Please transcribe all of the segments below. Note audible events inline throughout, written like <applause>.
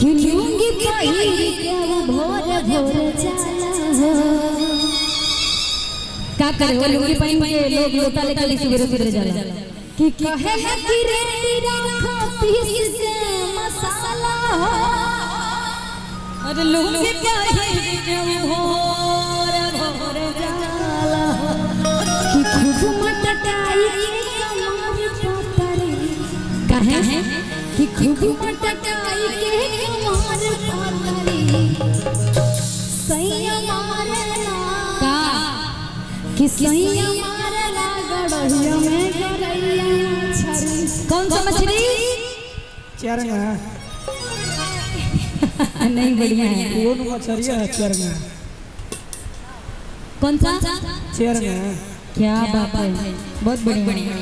कि लूँगी पहिर के वो भोर भोर का करे वो लुंगी पहन के लोग लोटा लेके सवेरे सवेरे जाला। कि कहे है कि रे राखा पीस से मसाला हो। अरे लुंगी पहिर भोर भोर जाला कि खूब मटकाई के कहे कि खूब मटकाई कि मारेला गड़हिया में गड़हिया छरी कौन सा मछली? चरंगा <laughs> नहीं बढ़िया है। कौन मछरिया है चरंगा कौन सा? चरंगा क्या बात है। बहुत बढ़िया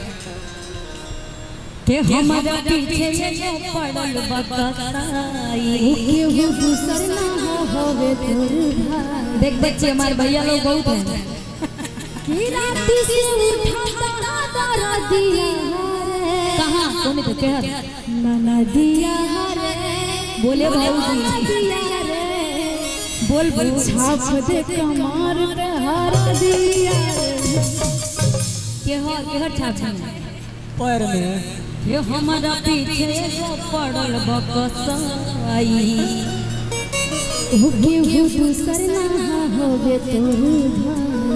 के हमारा पीछे ये पड़ल के हो हो होवे तोर भाई देख बच्चे हमारे भैया लोग बहुत हैं। राती से उठा दादा दिया कहाँ? कौन तो दिया रे बोले भाऊजी। बोल बोल। छाप दे कमार पे हरा दिया के हो छाप छाप पैर में ये हमारा पीछे पड़ल बकसाई। होगे हो दूसर ना होवे तोर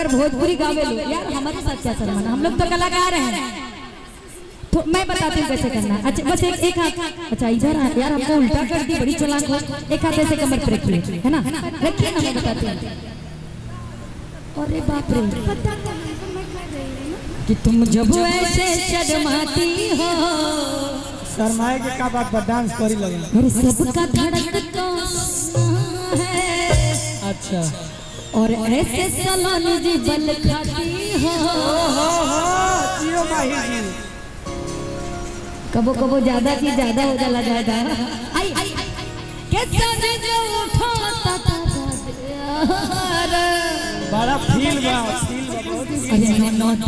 अगर भोजपुरी गावे लो यार हमारे साथ क्या शर्माना हम लोग तो कलाकार हैं। तो मैं बताती हूँ कैसे करना अच्छा बस एक एक हाथ अच्छा इधर आ यार हमको उल्टा कर दी बड़ी चालाक हो। एक हाथ ऐसे कमर पे रखिए है ना? रखिए ना मैं बताती हूँ। अरे बाप रे। कि तुम जब ऐसे शर्माती हो। शर्माए के का बात पर डांस करी लगे? अरे सबका धड़कता है। अच्छा। और ऐसे सलोनी जी बल खाती हो। हो हो जियो माही जी। कबो कबो ज़्यादा की ज़्यादा हो जाला ज़्यादा। आई आई के सज जो उठो तता बड़ा फील बा फील बा बहुत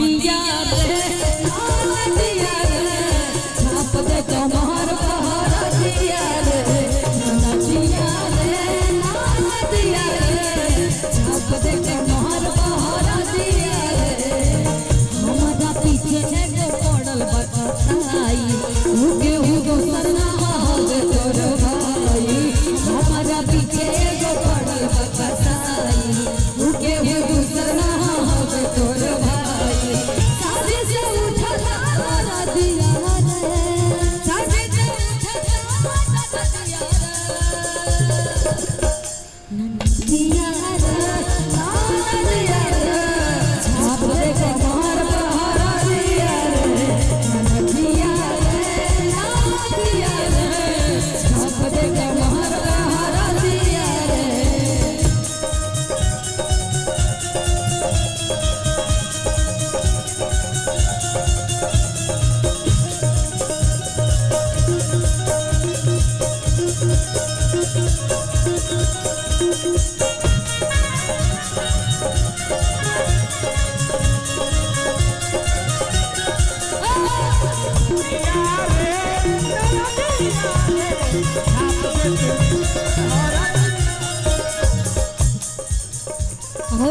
हो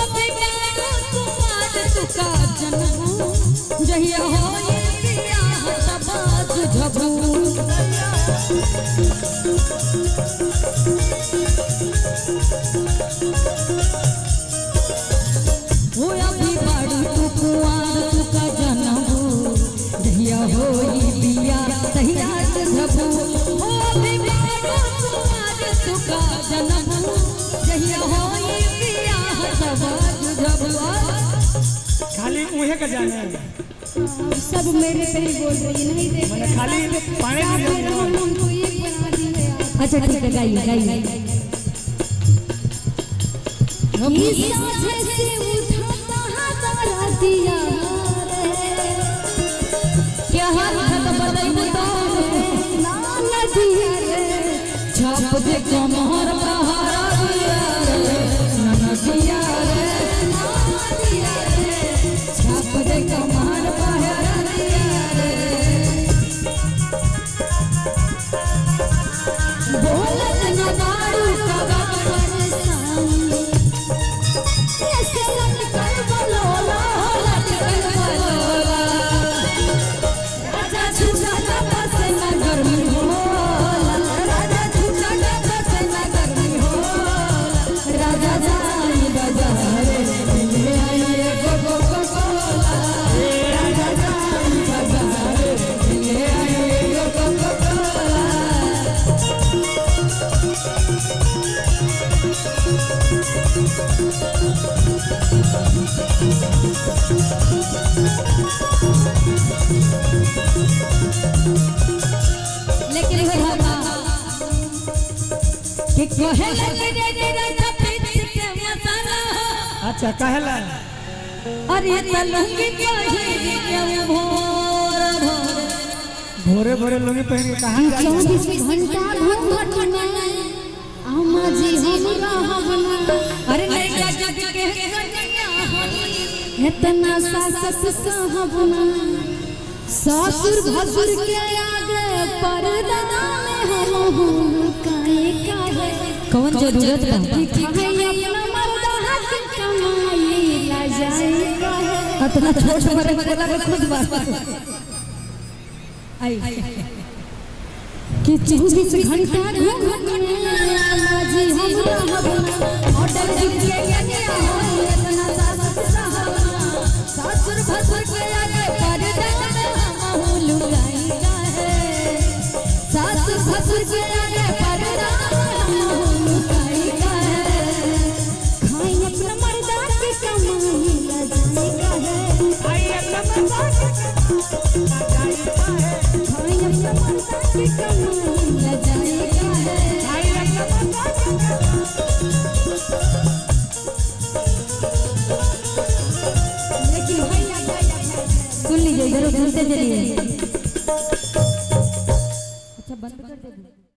अभी बारो कुमार तुका जन्म जहिया हो ये बियाह तबाज झबू खाली उहे का जाने? सब मेरे पे ही बोल रही नहीं देख मैंने खाली पानी दिया। हमको एक बना दिए अच्छा ठीक है गाइए गाइए। ई साझे से उठाता है तारा दिया। लेकिन कि कहे अच्छा कहला अरे कही भोर भोर? भोरे भोरे लोग पहन के कहाँ घंटा में इतना सासस कहबना ससुर भसुर के आगे पर्दा में हम हूँ काहे? काहे कौन ज़रूरत बा? खाए अपना मर्दा हाथ कमाई ला जाए काहे? अतना छोट बड़े बदला में खुद बात आई कि चौबीस घंटा घूंघट में घूमते चलिए अच्छा बंद कर दे।